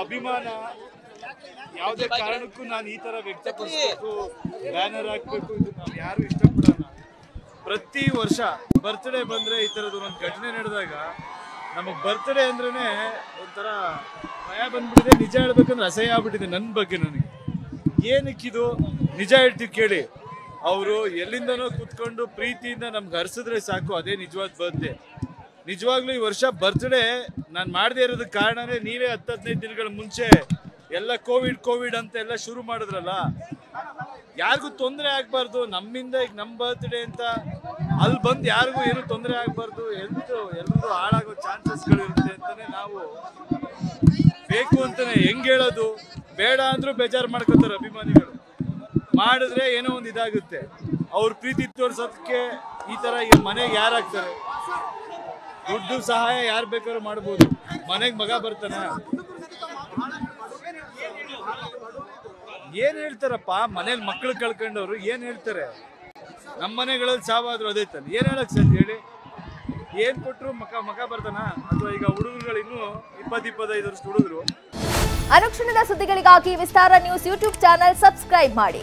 ಅಭಿಮಾನ ಯಾವುದೇ ಕಾರಣಕ್ಕೂ ನಾನು ಈ ತರ ವ್ಯಕ್ತಪಡಿಸಬೇಕು ಬ್ಯಾನರ್ ಹಾಕಬೇಕು ಇದು ನಾವು ಯಾರು ಇಷ್ಟಪಡೋಣ ಪ್ರತಿ ವರ್ಷ ಬರ್ತ್ಡೇ ಬಂದ್ರೆ ಈ ತರದ ಒಂದು ಘಟನೆ ನಡೆದಾಗ ನಮಗ್ ಬರ್ತ್ಡೇ ಅಂದ್ರೇನೆ ಒಂಥರ ಭಯ ಬಂದ್ಬಿಟ್ಟಿದೆ ನಿಜ ಹೇಳ್ಬೇಕಂದ್ರೆ ಅಸಹ್ಯ ಆಗ್ಬಿಟ್ಟಿದೆ ನನ್ನ ಬಗ್ಗೆ ನನಗೆ. ಏನಕ್ಕಿದು? ನಿಜ ಹೇಳ್ತೀವಿ ಕೇಳಿ. ಅವರು ಎಲ್ಲಿಂದನೋ ಕುತ್ಕೊಂಡು ಪ್ರೀತಿಯಿಂದ ನಮ್ಗೆ ಹರಿಸಿದ್ರೆ ಸಾಕು, ಅದೇ ನಿಜವಾದ ಬರ್ತ್ಡೇ ನಿಜವಾಗ್ಲೂ ಈ ವರ್ಷ ಬರ್ತ್ಡೇ ನಾನು ಮಾಡದೇ ಇರೋದಕ್ಕೆ ಕಾರಣನೇ ನೀವೇ ಹತ್ತು ಹದಿನೈದು ದಿನಗಳ ಮುಂಚೆ ಎಲ್ಲ ಕೋವಿಡ್ ಕೋವಿಡ್ ಅಂತ ಎಲ್ಲ ಶುರು ಮಾಡಿದ್ರಲ್ಲ, ಯಾರಿಗೂ ತೊಂದರೆ ಆಗಬಾರ್ದು, ನಮ್ಮಿಂದ ಈಗ ನಮ್ಮ ಬರ್ತ್ಡೇ ಅಂತ ಅಲ್ಲಿ ಬಂದು ಯಾರಿಗೂ ಏನು ತೊಂದರೆ ಆಗಬಾರ್ದು, ಎಲ್ರು, ಎಲ್ರಿಗೂ ಹಾಳಾಗೋ ಚಾನ್ಸಸ್ಗಳಿರುತ್ತೆ ಅಂತಾನೆ ನಾವು ಬೇಕು ಅಂತಲೇ ಹೆಂಗ್ ಹೇಳೋದು, ಬೇಡ ಅಂದರೂ ಬೇಜಾರು ಮಾಡ್ಕೋತಾರೆ ಅಭಿಮಾನಿಗಳು. ಮಾಡಿದ್ರೆ ಏನೋ ಒಂದು ಇದಾಗುತ್ತೆ. ಅವ್ರ ಪ್ರೀತಿ ತೋರ್ಸೋದಕ್ಕೆ ಈ ತರ ಮನೆಗೆ ಯಾರಾಗ್ತಾರೆ ದುಡ್ಡು ಸಹಾಯ ಯಾರು ಬೇಕಾದ್ರೂ ಮಾಡ್ಬೋದು. ಮನೆಗೆ ಮಗ ಬರ್ತಾನ? ಏನ್ ಹೇಳ್ತಾರಪ್ಪ? ಮನೇಲಿ ಮಕ್ಳು ಕಳ್ಕೊಂಡವ್ರು ಏನ್ ಹೇಳ್ತಾರೆ? ನಮ್ಮ ಮನೆಗಳಲ್ಲಿ ಸಾವಾದ್ರು ಅದೇ ತಾನೆ. ಏನ್ ಹೇಳಕ್ ಸರ್ ಹೇಳಿ? ಏನ್ ಕೊಟ್ರು ಮಗ ಮಗ ಬರ್ತಾನ? ಅಥವಾ ಈಗ ಹುಡುಗರುಗಳು ಇನ್ನೂ ಇಪ್ಪತ್ ಇಪ್ಪತ್ತೈದು ವರ್ಷ ಹುಡುಗರು. ಅನುಕ್ಷಣದ ಸುದ್ದಿಗಳಿಗಾಗಿ Vistara news YouTube channel subscribe ಮಾಡಿ.